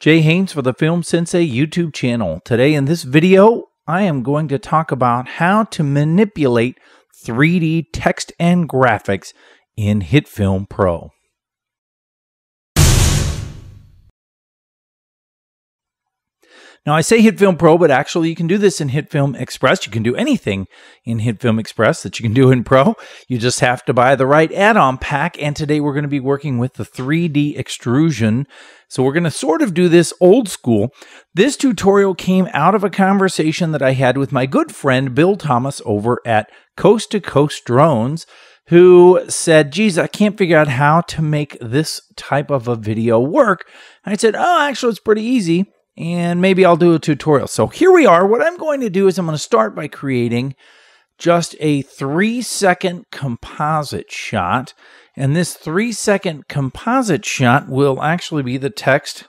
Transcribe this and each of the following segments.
Jay Haynes for the Film Sensei YouTube channel. Today in this video, I am going to talk about how to manipulate 3D text and graphics in HitFilm Pro. Now, I say HitFilm Pro, but actually you can do this in HitFilm Express. You can do anything in HitFilm Express that you can do in Pro. You just have to buy the right add-on pack. And today we're going to be working with the 3D extrusion. So we're going to sort of do this old school. This tutorial came out of a conversation that I had with my good friend Bill Thomas over at Coast to Coast Drones who said, geez, I can't figure out how to make this type of a video work. And I said, oh, actually, it's pretty easy and maybe I'll do a tutorial. So here we are. What I'm going to do is I'm going to start by creating just a three second composite shot. And this three second composite shot will actually be the text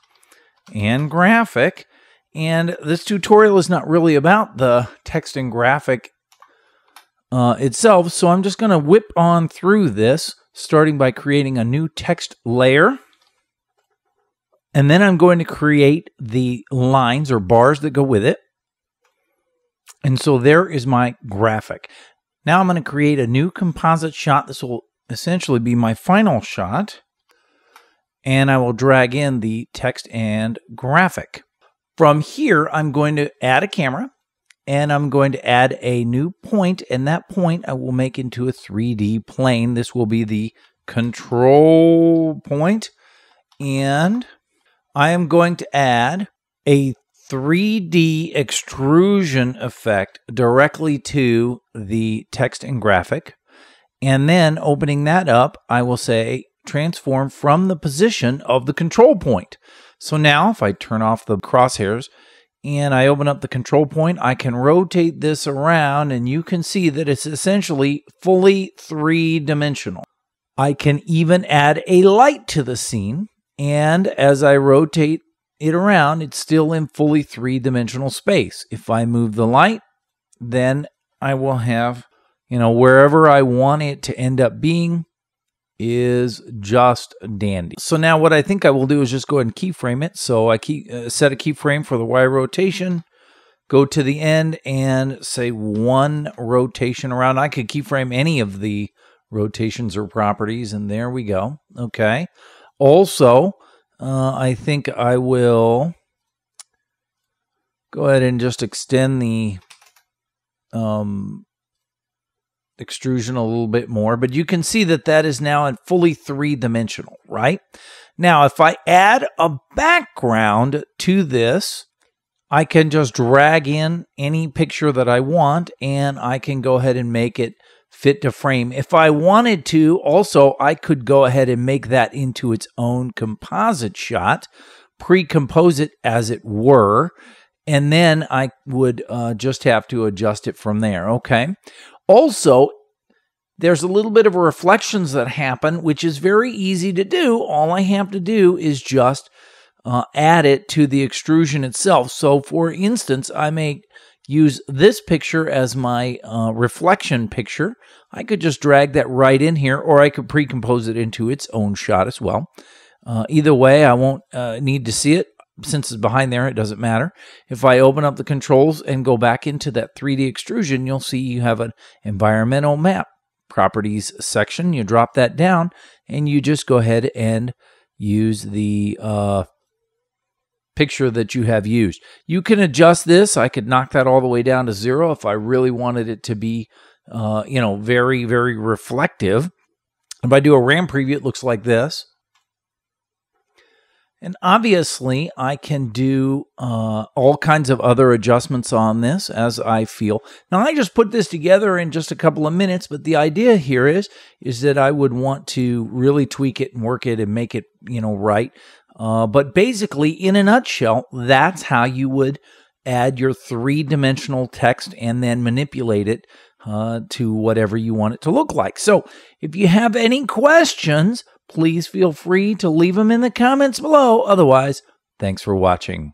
and graphic. And this tutorial is not really about the text and graphic uh, itself. So I'm just going to whip on through this, starting by creating a new text layer. And then I'm going to create the lines or bars that go with it. And so there is my graphic. Now I'm going to create a new composite shot. This will essentially be my final shot. And I will drag in the text and graphic. From here, I'm going to add a camera and I'm going to add a new point, and that point I will make into a 3D plane. This will be the control point, and I am going to add a 3D extrusion effect directly to the text and graphic. And then opening that up, I will say transform from the position of the control point. So now if I turn off the crosshairs and I open up the control point, I can rotate this around and you can see that it's essentially fully three dimensional. I can even add a light to the scene and as I rotate it around, it's still in fully three dimensional space. If I move the light, then I will have, you know, wherever I want it to end up being is just dandy. So now what I think I will do is just go ahead and keyframe it. So I key, uh, set a keyframe for the Y rotation, go to the end and say one rotation around. I could keyframe any of the rotations or properties and there we go. Okay. Also, uh, I think I will go ahead and just extend the um, extrusion a little bit more, but you can see that that is now in fully three dimensional, right? Now, if I add a background to this, I can just drag in any picture that I want and I can go ahead and make it fit to frame. If I wanted to, also, I could go ahead and make that into its own composite shot, pre-compose it as it were, and then I would uh, just have to adjust it from there, okay? Also, there's a little bit of reflections that happen, which is very easy to do. All I have to do is just uh, add it to the extrusion itself. So, for instance, I may use this picture as my uh, reflection picture, I could just drag that right in here, or I could pre-compose it into its own shot as well. Uh, either way, I won't uh, need to see it. Since it's behind there, it doesn't matter. If I open up the controls and go back into that 3D extrusion, you'll see you have an environmental map properties section. You drop that down, and you just go ahead and use the uh, picture that you have used. You can adjust this. I could knock that all the way down to zero if I really wanted it to be, uh, you know, very, very reflective. If I do a RAM preview, it looks like this. And obviously, I can do uh, all kinds of other adjustments on this as I feel. Now, I just put this together in just a couple of minutes, but the idea here is is that I would want to really tweak it and work it and make it, you know, right. Uh, but basically, in a nutshell, that's how you would add your three dimensional text and then manipulate it uh, to whatever you want it to look like. So, if you have any questions, please feel free to leave them in the comments below. Otherwise, thanks for watching.